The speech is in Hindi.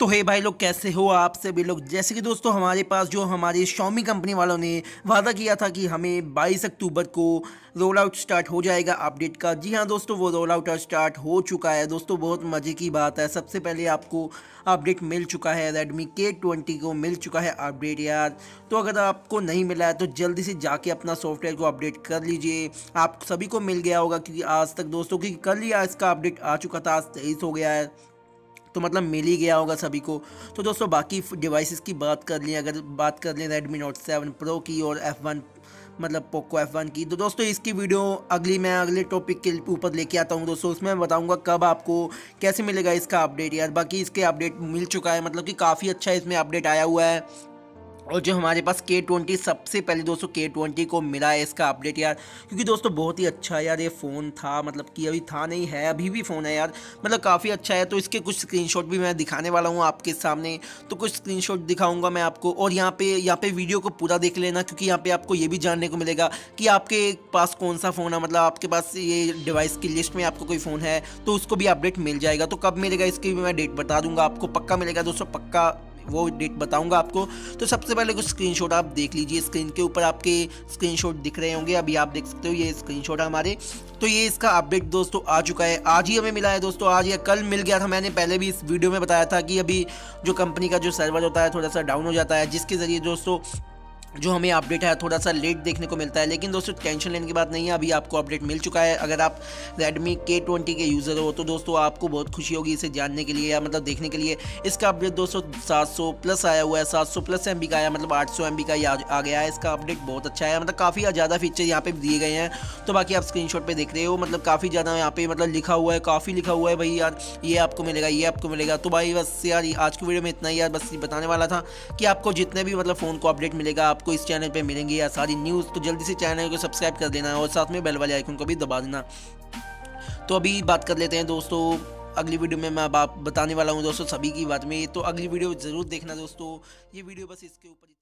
तो हे भाई लोग, कैसे हो आप सभी लोग? जैसे कि दोस्तों, हमारे पास जो हमारी शॉमी कंपनी वालों ने वादा किया था कि हमें 22 अक्टूबर को रोल आउट स्टार्ट हो जाएगा अपडेट का। जी हाँ दोस्तों, वो रोल आउट स्टार्ट हो चुका है। दोस्तों, बहुत मज़े की बात है। सबसे पहले आपको अपडेट मिल चुका है रेडमी के ट्वेंटी को मिल चुका है अपडेट यार। तो अगर आपको नहीं मिला है तो जल्दी से जाके अपना सॉफ्टवेयर को अपडेट कर लीजिए। आप सभी को मिल गया होगा, क्योंकि आज तक दोस्तों की कल ही इसका अपडेट आ चुका था, आज तेईस हो गया है। तो मतलब मिल ही गया होगा सभी को। तो दोस्तों, बाकी डिवाइसेस की बात कर लें, अगर बात कर लें रेडमी नोट सेवन प्रो की और एफ़ वन मतलब पोको एफ़ वन की तो दोस्तों इसकी वीडियो अगली, मैं अगले टॉपिक के ऊपर लेके आता हूँ दोस्तों। उसमें बताऊँगा कब आपको कैसे मिलेगा इसका अपडेट यार। बाकी इसके अपडेट मिल चुका है मतलब कि काफ़ी अच्छा इसमें अपडेट आया हुआ है। और जो हमारे पास के ट्वेंटी सबसे पहले दोस्तों के ट्वेंटी को मिला है इसका अपडेट यार। क्योंकि दोस्तों बहुत ही अच्छा यार ये फ़ोन था मतलब कि अभी था नहीं, है अभी भी फ़ोन है यार। मतलब काफ़ी अच्छा है तो इसके कुछ स्क्रीनशॉट भी मैं दिखाने वाला हूँ आपके सामने। तो कुछ स्क्रीनशॉट दिखाऊँगा मैं आपको, और यहाँ पे यहाँ पे वीडियो को पूरा देख लेना, क्योंकि यहाँ पे आपको ये भी जानने को मिलेगा कि आपके पास कौन सा फ़ोन है। मतलब आपके पास ये डिवाइस की लिस्ट में आपको कोई फ़ोन है तो उसको भी अपडेट मिल जाएगा। तो कब मिलेगा इसकी भी मैं डेट बता दूँगा, आपको पक्का मिलेगा दोस्तों, पक्का। वो डेट बताऊँगा आपको। तो सबसे पहले कुछ स्क्रीनशॉट आप देख लीजिए। स्क्रीन के ऊपर आपके स्क्रीनशॉट दिख रहे होंगे। अभी आप देख सकते हो, ये स्क्रीनशॉट है हमारे। तो ये इसका अपडेट दोस्तों आ चुका है। आज ही हमें मिला है दोस्तों। आज या कल मिल गया था। मैंने पहले भी इस वीडियो में बताया था कि अभी जो कंपनी का जो सर्वर होता है, थोड़ा सा डाउन हो जाता है, जिसके ज़रिए दोस्तों जो हमें अपडेट है, थोड़ा सा लेट देखने को मिलता है, लेकिन दोस्तों टेंशन लेने की बात नहीं है, अभी आपको अपडेट मिल चुका है। अगर आप रेडमी के ट्वेंटी के यूज़र हो तो दोस्तों, आपको बहुत खुशी होगी इसे जानने के लिए या मतलब देखने के लिए। इसका अपडेट दोस्तों 700 प्लस आया हुआ है 700 प्लस एमबी का आया मतलब 800 एम का आ गया है। इसका अपडेट बहुत अच्छा है मतलब काफ़ी ज़्यादा फीचर यहाँ पे दिए गए हैं। तो बाकी आप स्क्रीन पे देख रहे हो मतलब काफ़ी ज़्यादा यहाँ पे मतलब लिखा हुआ है, काफ़ी लिखा हुआ है, भाई यार, ये आपको मिलेगा, ये आपको मिलेगा। तो भाई बस यार, आज की वीडियो में इतना ही यार, बस बताने वाला था कि आपको जितने भी मतलब फ़ोन को अपडेट मिलेगा आपको इस चैनल पर मिलेंगे या सारी न्यूज़ तो जल्दी से चैनल को सब्सक्राइब कर देना और साथ में बेल वाले आइकन को भी दबा देना। तो अभी बात कर लेते हैं दोस्तों, अगली वीडियो में मैं आप बताने वाला हूँ दोस्तों सभी की बात में। तो अगली वीडियो ज़रूर देखना दोस्तों, ये वीडियो बस इसके ऊपर